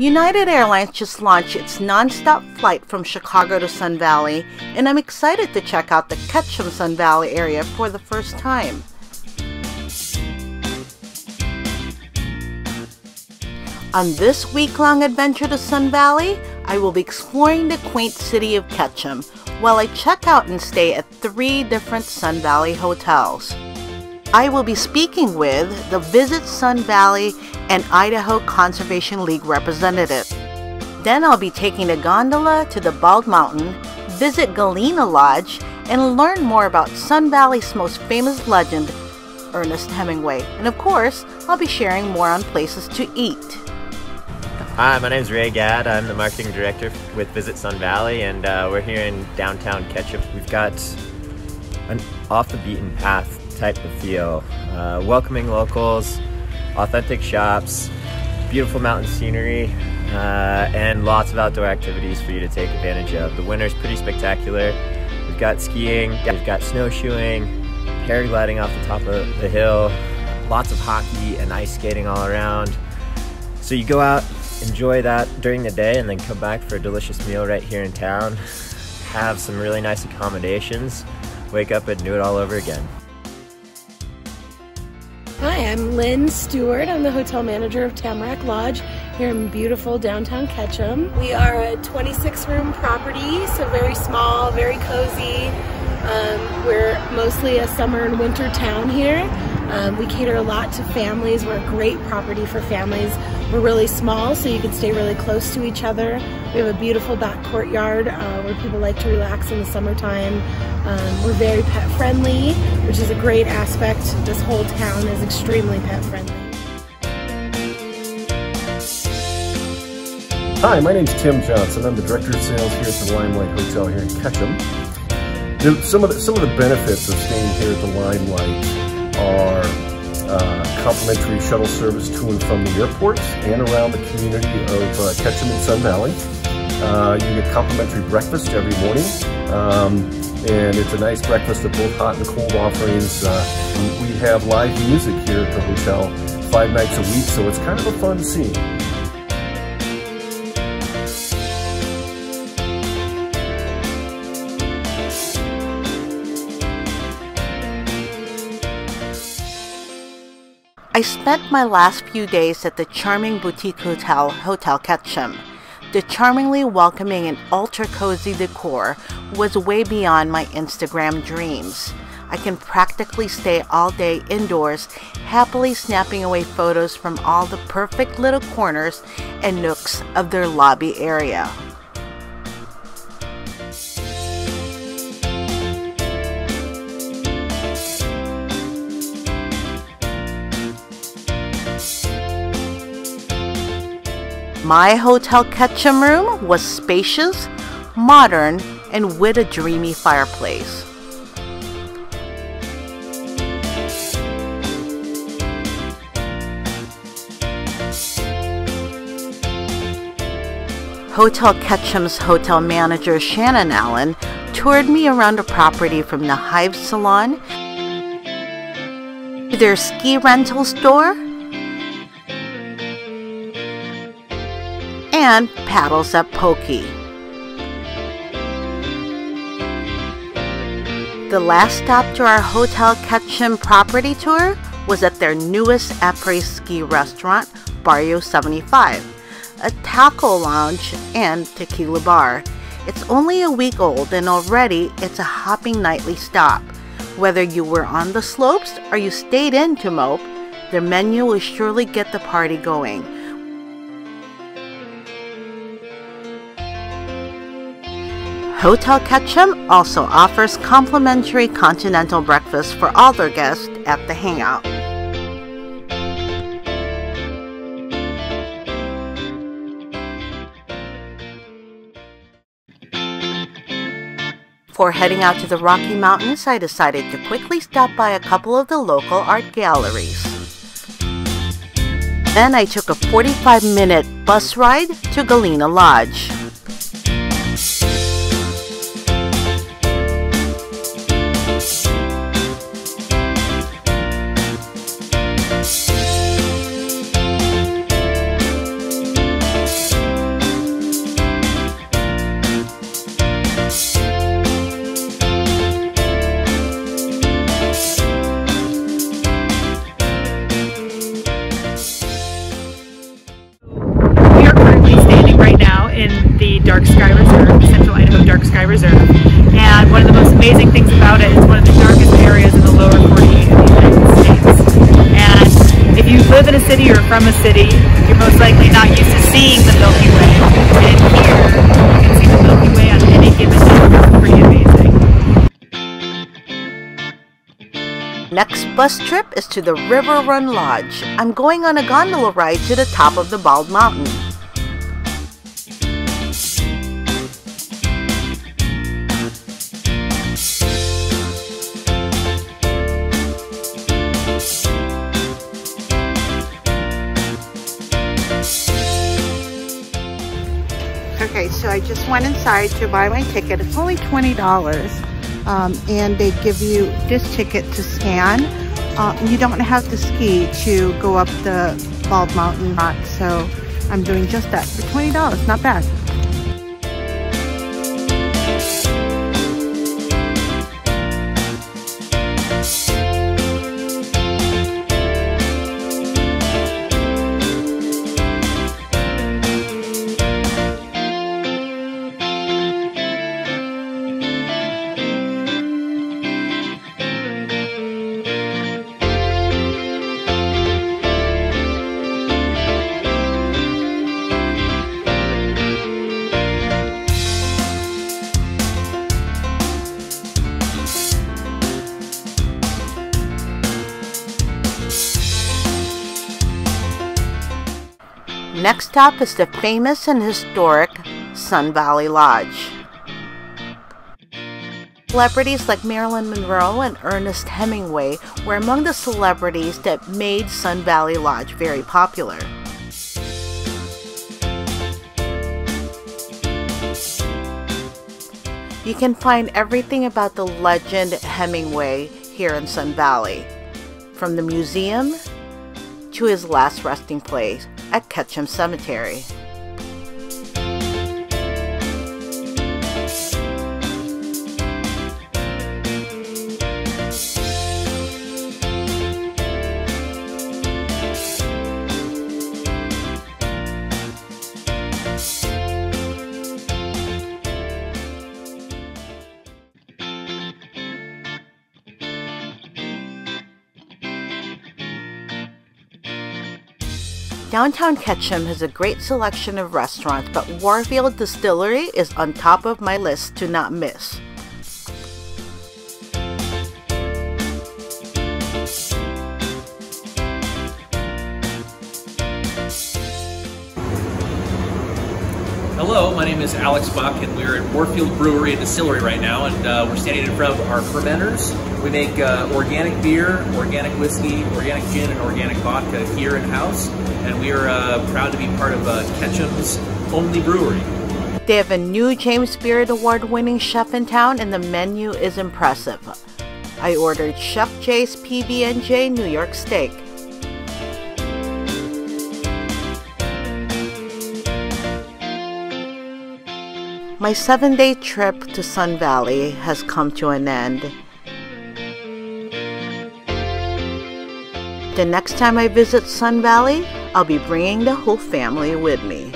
United Airlines just launched its nonstop flight from Chicago to Sun Valley, and I'm excited to check out the Ketchum Sun Valley area for the first time. On this week-long adventure to Sun Valley, I will be exploring the quaint city of Ketchum while I check out and stay at three different Sun Valley hotels. I will be speaking with the Visit Sun Valley and Idaho Conservation League representative. Then I'll be taking a gondola to the Bald Mountain, visit Galena Lodge, and learn more about Sun Valley's most famous legend, Ernest Hemingway. And of course, I'll be sharing more on places to eat. Hi, my name is Ray Gadd. I'm the marketing director with Visit Sun Valley, and uh, we're here in downtown Ketchum. We've got an off the beaten path type of feel. Uh, welcoming locals, authentic shops, beautiful mountain scenery, uh, and lots of outdoor activities for you to take advantage of. The winter's pretty spectacular. We've got skiing, we've got snowshoeing, paragliding off the top of the hill, lots of hockey and ice skating all around. So you go out, enjoy that during the day, and then come back for a delicious meal right here in town. Have some really nice accommodations, wake up and do it all over again. I'm Lynn Stewart. I'm the hotel manager of Tamarack Lodge here in beautiful downtown Ketchum. We are a 26 room property, so very small, very cozy. Um, we're mostly a summer and winter town here. Um, we cater a lot to families. We're a great property for families. We're really small, so you can stay really close to each other. We have a beautiful back courtyard uh, where people like to relax in the summertime. Um, we're very pet friendly, which is a great aspect. This whole town is extremely pet friendly. Hi, my name is Tim Johnson. I'm the Director of Sales here at the Limelight Hotel here in Ketchum. Some of the, some of the benefits of staying here at the Limelight are uh, complimentary shuttle service to and from the airport and around the community of uh, Ketchum and Sun Valley. Uh, you get complimentary breakfast every morning. Um, and it's a nice breakfast of both hot and cold offerings. Uh, we have live music here at the hotel five nights a week, so it's kind of a fun scene. I spent my last few days at the charming boutique hotel, Hotel Ketchum. The charmingly welcoming and ultra cozy decor was way beyond my Instagram dreams. I can practically stay all day indoors, happily snapping away photos from all the perfect little corners and nooks of their lobby area. My Hotel Ketchum room was spacious, modern, and with a dreamy fireplace. Hotel Ketchum's hotel manager Shannon Allen toured me around the property from the Hive Salon to their ski rental store and paddles at Pokey. The last stop to our Hotel Ketchum property tour was at their newest après-ski restaurant, Barrio 75, a taco lounge and tequila bar. It's only a week old and already it's a hopping nightly stop. Whether you were on the slopes or you stayed in to mope, the menu will surely get the party going. Hotel Ketchum also offers complimentary continental breakfast for all their guests at the Hangout. Before heading out to the Rocky Mountains, I decided to quickly stop by a couple of the local art galleries. Then I took a 45 minute bus ride to Galena Lodge. Dark Sky Reserve, Central Idaho Dark Sky Reserve. And one of the most amazing things about it is one of the darkest areas in the lower 48 of the United States. And if you live in a city or from a city, you're most likely not used to seeing the Milky Way. And here, you can see the Milky Way on any given day. It's pretty amazing. Next bus trip is to the River Run Lodge. I'm going on a gondola ride to the top of the Bald Mountain. Okay, so I just went inside to buy my ticket. It's only $20 um, and they give you this ticket to scan. Uh, you don't have to ski to go up the Bald Mountain Rock, so I'm doing just that for $20, not bad. Next stop is the famous and historic Sun Valley Lodge. Celebrities like Marilyn Monroe and Ernest Hemingway were among the celebrities that made Sun Valley Lodge very popular. You can find everything about the legend Hemingway here in Sun Valley, from the museum to his last resting place at Ketchum Cemetery. Downtown Ketchum has a great selection of restaurants, but Warfield Distillery is on top of my list to not miss. Hello, my name is Alex Buck, and we're at Warfield Brewery and Distillery right now, and uh, we're standing in front of our fermenters. We make uh, organic beer, organic whiskey, organic gin, and organic vodka here in house, and we are uh, proud to be part of uh, Ketchum's only brewery. They have a new James Beard Award winning chef in town, and the menu is impressive. I ordered Chef Jay's PB&J New York steak. My seven day trip to Sun Valley has come to an end. The next time I visit Sun Valley, I'll be bringing the whole family with me.